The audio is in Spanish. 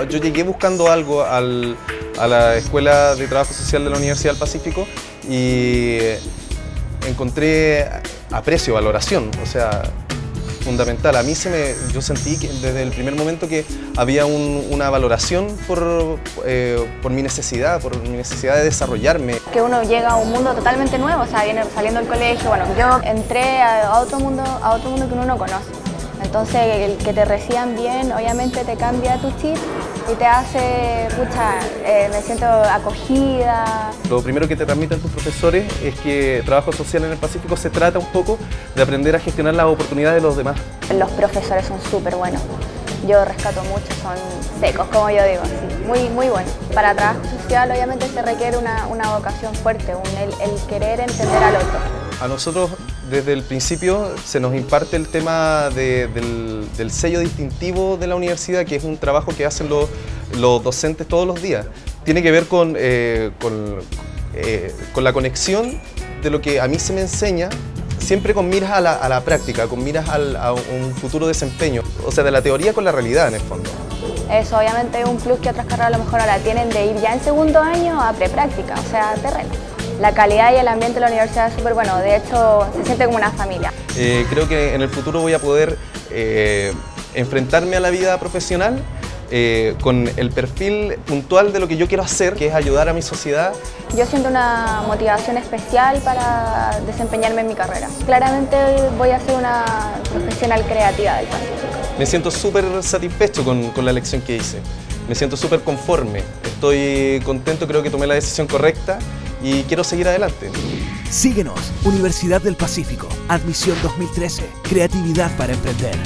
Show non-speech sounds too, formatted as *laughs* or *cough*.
*laughs* Yo llegué buscando algo al, a la Escuela de Trabajo Social de la Universidad del Pacífico y encontré aprecio, valoración, o sea, fundamental. A mí se me, yo sentí que desde el primer momento que había una valoración por, eh, por mi necesidad, por mi necesidad de desarrollarme. Que uno llega a un mundo totalmente nuevo, o sea, viene saliendo del colegio, bueno, yo entré a otro mundo, a otro mundo que uno no conoce. Entonces, que te reciban bien, obviamente te cambia tu chip y te hace, pucha, eh, me siento acogida. Lo primero que te transmiten tus profesores es que trabajo social en el Pacífico se trata un poco de aprender a gestionar las oportunidades de los demás. Los profesores son súper buenos. Yo rescato mucho, son secos, como yo digo, muy, muy buenos. Para trabajo social obviamente se requiere una, vocación fuerte, un, el querer entender al otro. A nosotros desde el principio se nos imparte el tema del, sello distintivo de la universidad, que es un trabajo que hacen los, docentes todos los días. Tiene que ver con, eh, eh, con, la conexión de lo que a mí se me enseña, siempre con miras a la, práctica, con miras a un futuro desempeño, o sea, de la teoría con la realidad en el fondo. Eso obviamente es un plus que otras carreras a lo mejor ahora tienen de ir ya en segundo año a prepráctica, o sea, terreno la calidad y el ambiente de la universidad es súper bueno, de hecho se siente como una familia. Eh, creo que en el futuro voy a poder eh, enfrentarme a la vida profesional eh, con el perfil puntual de lo que yo quiero hacer, que es ayudar a mi sociedad. Yo siento una motivación especial para desempeñarme en mi carrera. Claramente voy a ser una profesional creativa del Pacífico. Me siento súper satisfecho con, con la elección que hice. Me siento súper conforme. Estoy contento, creo que tomé la decisión correcta y quiero seguir adelante. Síguenos, Universidad del Pacífico, admisión 2013, creatividad para emprender.